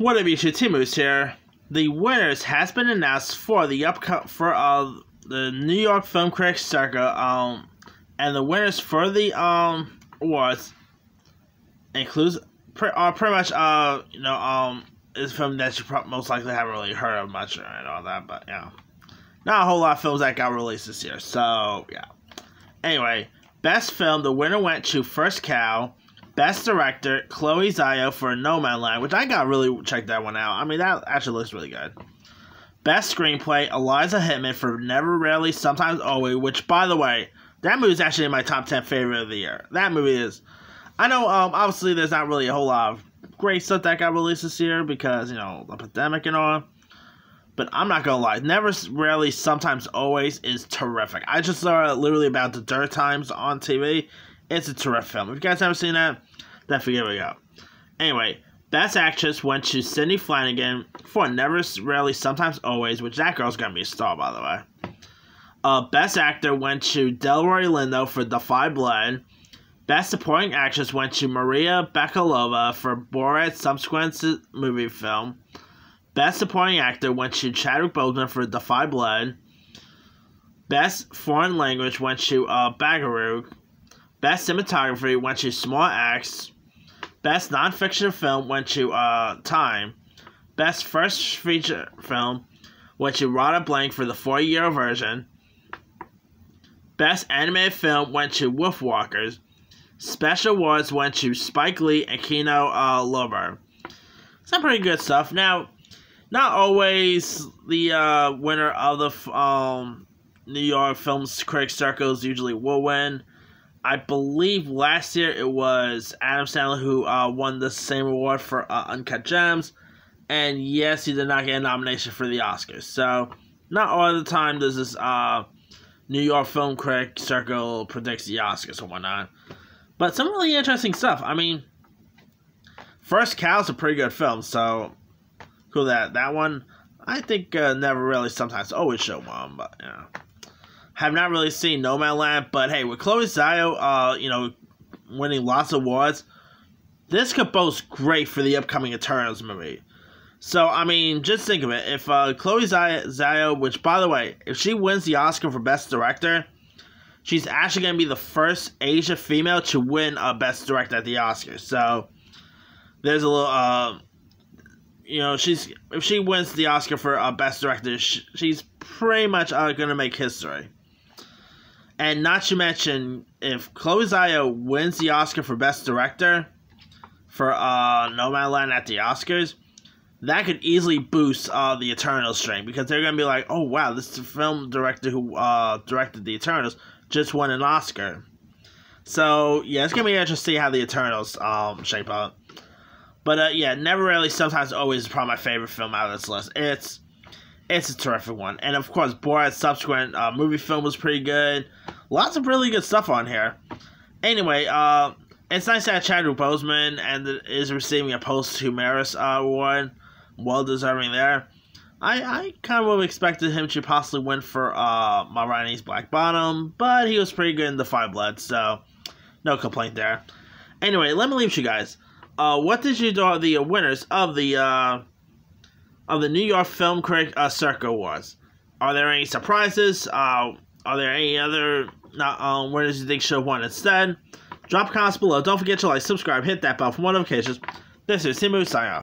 What up, YouTube? T Movies here. The winners has been announced for the upcoming for uh the New York Film Critics Circle. Um, and the winners for the um awards includes pre- uh, pretty much uh you know um is a film that you probably most likely haven't really heard of much and all that, but yeah, not a whole lot of films that got released this year. So yeah. Anyway, best film, the winner went to First Cow. Best Director, Chloe Zhao for Nomadland, which I got really check that one out. I mean, that actually looks really good. Best Screenplay, Eliza Hittman for Never Rarely, Sometimes Always, which, by the way, that movie is actually my top 10 favorite of the year. That movie is. I know, um, obviously, there's not really a whole lot of great stuff that got released this year because, you know, the pandemic and all. But I'm not gonna lie, Never Rarely, Sometimes Always is terrific. I just saw it literally about the dirt times on TV. It's a terrific film. If you guys haven't seen that, then forget we go. Anyway, Best Actress went to Sidney Flanigan for Never Rarely, Sometimes Always, which that girl's gonna be a star, by the way. Uh, Best Actor went to Delroy Lindo for 5 Blood. Best Supporting Actress went to Maria Bakalova for Borat subsequent movie film. Best Supporting Actor went to Chadwick Boseman for 5 Blood. Best Foreign Language went to uh, Bacurau. Best cinematography went to Small Axe. Best nonfiction film went to uh, Time. Best first feature film went to Radha Blank for the four-year version. Best animated film went to Wolfwalkers. Special awards went to Spike Lee and Kino uh, Lorber. Some pretty good stuff. Now, not always the uh, winner of the um, New York Film Critics Circles usually will win. I believe last year it was Adam Sandler who uh, won the same award for uh, Uncut Gems, and yes, he did not get a nomination for the Oscars. So, not all the time does this uh, New York Film Critic Circle predicts the Oscars and whatnot. But some really interesting stuff. I mean, First Cow's a pretty good film, so cool that that one. I think uh, never really sometimes always show one, but yeah have not really seen Nomadland, but hey, with Chloe Zhao, uh, you know, winning lots of awards, this could boast great for the upcoming Eternals movie. So, I mean, just think of it. If uh, Chloe Zhao, which, by the way, if she wins the Oscar for Best Director, she's actually going to be the first Asian female to win a Best Director at the Oscars. So, there's a little, uh, you know, she's if she wins the Oscar for uh, Best Director, she's pretty much uh, going to make history. And not to mention, if Chloe Zhao wins the Oscar for Best Director for uh, Nomadland at the Oscars, that could easily boost uh, the Eternals string because they're gonna be like, oh wow, this film director who uh, directed the Eternals just won an Oscar. So yeah, it's gonna be interesting to see how the Eternals um, shape up. But uh, yeah, never really, sometimes always probably my favorite film out of this list. It's it's a terrific one. And of course, Borat's subsequent uh, movie film was pretty good. Lots of really good stuff on here. Anyway, uh, it's nice that Chadwick Boseman and is receiving a posthumous uh, award. Well deserving there. I, I kind of expected him to possibly win for uh, Ma Rainey's Black Bottom, but he was pretty good in The Five Bloods, so no complaint there. Anyway, let me leave you guys. Uh, what did you do the winners of the uh, of the New York Film Critic uh, Circle Awards. Are there any surprises? Uh, are there any other not, um, winners you think should won instead? Drop comments below. Don't forget to like, subscribe, hit that bell for more notifications. This is T Movies signing off.